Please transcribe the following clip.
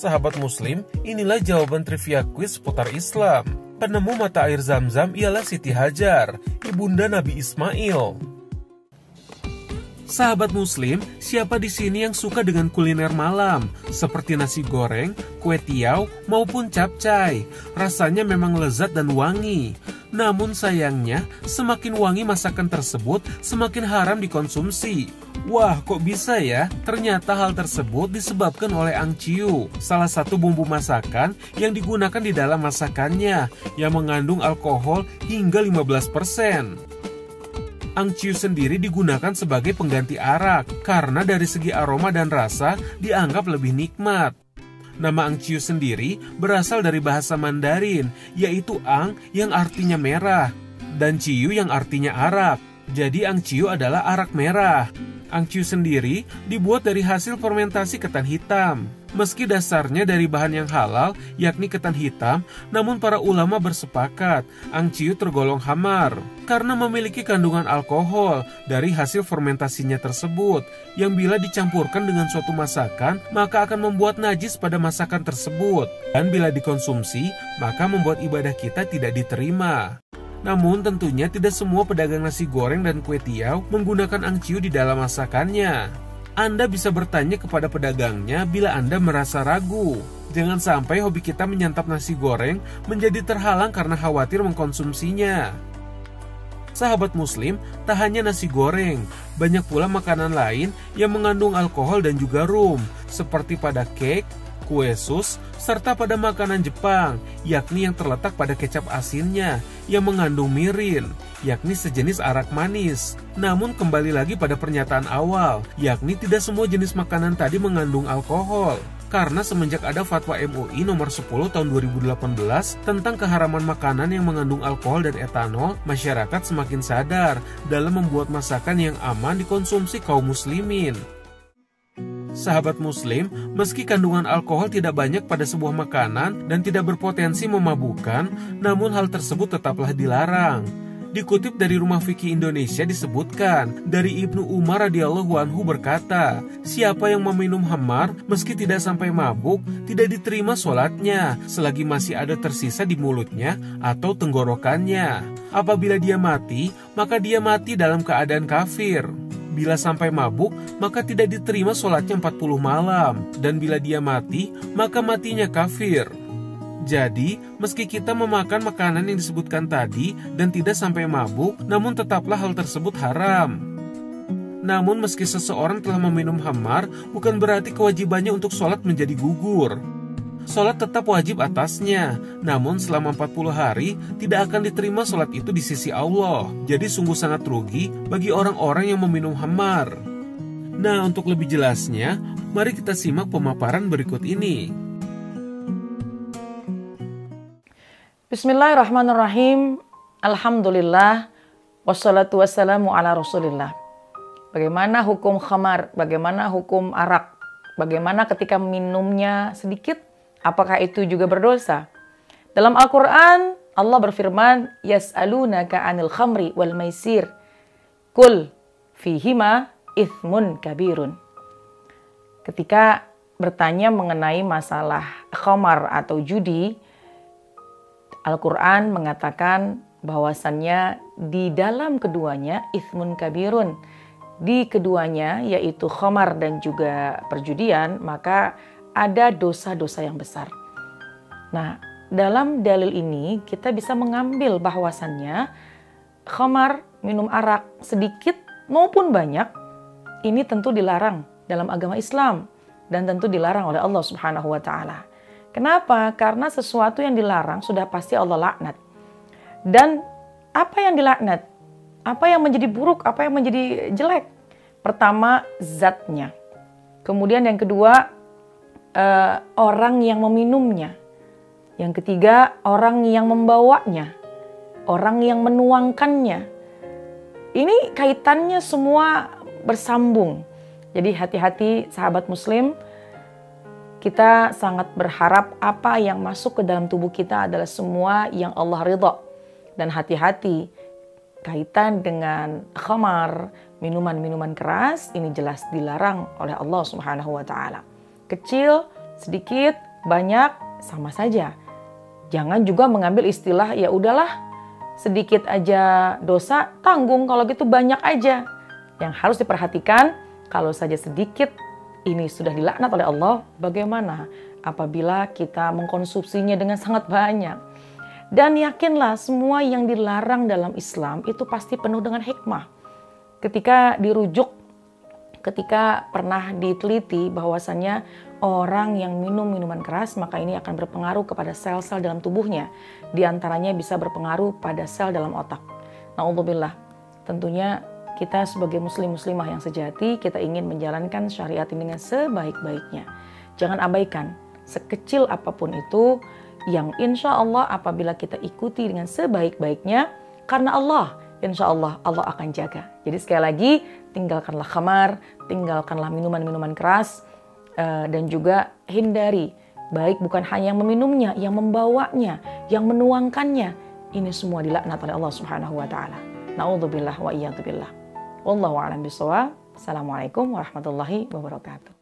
Sahabat muslim, inilah jawaban trivia quiz seputar Islam. Penemu mata air zam-zam ialah Siti Hajar, ibunda Nabi Ismail. Sahabat muslim, siapa di sini yang suka dengan kuliner malam, seperti nasi goreng, kue tiaw, maupun capcay? Rasanya memang lezat dan wangi. Namun sayangnya, semakin wangi masakan tersebut, semakin haram dikonsumsi. Wah, kok bisa ya? Ternyata hal tersebut disebabkan oleh angciu, salah satu bumbu masakan yang digunakan di dalam masakannya, yang mengandung alkohol hingga 15%. Angciu sendiri digunakan sebagai pengganti arak karena dari segi aroma dan rasa dianggap lebih nikmat. Nama Angciu sendiri berasal dari bahasa Mandarin, yaitu ang yang artinya merah, dan ciu yang artinya arak. Jadi Angciu adalah arak merah. Angciu sendiri dibuat dari hasil fermentasi ketan hitam. Meski dasarnya dari bahan yang halal, yakni ketan hitam, namun para ulama bersepakat angciu tergolong hamar karena memiliki kandungan alkohol dari hasil fermentasinya tersebut yang bila dicampurkan dengan suatu masakan maka akan membuat najis pada masakan tersebut dan bila dikonsumsi maka membuat ibadah kita tidak diterima. Namun tentunya tidak semua pedagang nasi goreng dan kue tiaw menggunakan angciu di dalam masakannya. Anda bisa bertanya kepada pedagangnya bila Anda merasa ragu. Jangan sampai hobi kita menyantap nasi goreng menjadi terhalang karena khawatir mengkonsumsinya. Sahabat muslim, tak hanya nasi goreng, banyak pula makanan lain yang mengandung alkohol dan juga rum, seperti pada cake, kue sus, serta pada makanan Jepang, yakni yang terletak pada kecap asinnya, yang mengandung mirin, yakni sejenis arak manis. Namun kembali lagi pada pernyataan awal, yakni tidak semua jenis makanan tadi mengandung alkohol. Karena semenjak ada fatwa MUI nomor 10 tahun 2018 tentang keharaman makanan yang mengandung alkohol dan etanol, masyarakat semakin sadar dalam membuat masakan yang aman dikonsumsi kaum muslimin. Sahabat muslim, meski kandungan alkohol tidak banyak pada sebuah makanan dan tidak berpotensi memabukkan, namun hal tersebut tetaplah dilarang. Dikutip dari Rumah Fikih Indonesia disebutkan, dari Ibnu Umar radhiyallahu anhu berkata, siapa yang meminum hamar meski tidak sampai mabuk, tidak diterima sholatnya selagi masih ada tersisa di mulutnya atau tenggorokannya. Apabila dia mati, maka dia mati dalam keadaan kafir. Bila sampai mabuk, maka tidak diterima sholatnya 40 malam. Dan bila dia mati, maka matinya kafir. Jadi, meski kita memakan makanan yang disebutkan tadi dan tidak sampai mabuk, namun tetaplah hal tersebut haram. Namun meski seseorang telah meminum hamar, bukan berarti kewajibannya untuk sholat menjadi gugur. Sholat tetap wajib atasnya, namun selama 40 hari tidak akan diterima sholat itu di sisi Allah. Jadi sungguh sangat rugi bagi orang-orang yang meminum hamar. Nah, untuk lebih jelasnya, mari kita simak pemaparan berikut ini. Bismillahirrahmanirrahim. Alhamdulillah. Wassalatu wassalamu ala rasulillah. Bagaimana hukum khamar? Bagaimana hukum arak? Bagaimana ketika minumnya sedikit? Apakah itu juga berdosa? Dalam Al-Quran, Allah berfirman, Yas'alunaka anil khamri wal maisir. Kul fihima ithmun kabirun. Ketika bertanya mengenai masalah khamar atau judi, Al-Quran mengatakan bahwasannya di dalam keduanya ismun kabirun. Di keduanya yaitu khomar dan juga perjudian maka ada dosa-dosa yang besar. Nah dalam dalil ini kita bisa mengambil bahwasannya khomar minum arak sedikit maupun banyak ini tentu dilarang dalam agama Islam dan tentu dilarang oleh Allah Subhanahu wa taala. Kenapa? Karena sesuatu yang dilarang sudah pasti Allah laknat. Dan apa yang dilaknat? Apa yang menjadi buruk? Apa yang menjadi jelek? Pertama, zatnya. Kemudian yang kedua, uh, orang yang meminumnya. Yang ketiga, orang yang membawanya. Orang yang menuangkannya. Ini kaitannya semua bersambung. Jadi hati-hati sahabat muslim, kita sangat berharap apa yang masuk ke dalam tubuh kita adalah semua yang Allah ridha. Dan hati-hati kaitan dengan khamar, minuman-minuman keras ini jelas dilarang oleh Allah Subhanahu wa taala. Kecil, sedikit, banyak sama saja. Jangan juga mengambil istilah ya udahlah sedikit aja dosa tanggung kalau gitu banyak aja. Yang harus diperhatikan kalau saja sedikit ini sudah dilaknat oleh Allah, bagaimana apabila kita mengkonsumsinya dengan sangat banyak? Dan yakinlah semua yang dilarang dalam Islam itu pasti penuh dengan hikmah. Ketika dirujuk, ketika pernah diteliti bahwasannya orang yang minum minuman keras maka ini akan berpengaruh kepada sel-sel dalam tubuhnya. Di antaranya bisa berpengaruh pada sel dalam otak. Na'udzubillah. Tentunya kita sebagai muslim-muslimah yang sejati, kita ingin menjalankan syariat ini dengan sebaik-baiknya. Jangan abaikan, sekecil apa pun itu, yang insya Allah apabila kita ikuti dengan sebaik-baiknya karena Allah insya Allah Allah akan jaga. Jadi sekali lagi tinggalkanlah khamar, tinggalkanlah minuman-minuman keras eh, dan juga hindari baik bukan hanya yang meminumnya, yang membawanya, yang menuangkannya. Ini semua dilaknat oleh Allah Subhanahu wa taala. Nauzubillah wa iyadzubillah. Wallahu a'lam bishawab. Assalamualaikum warahmatullahi wabarakatuh.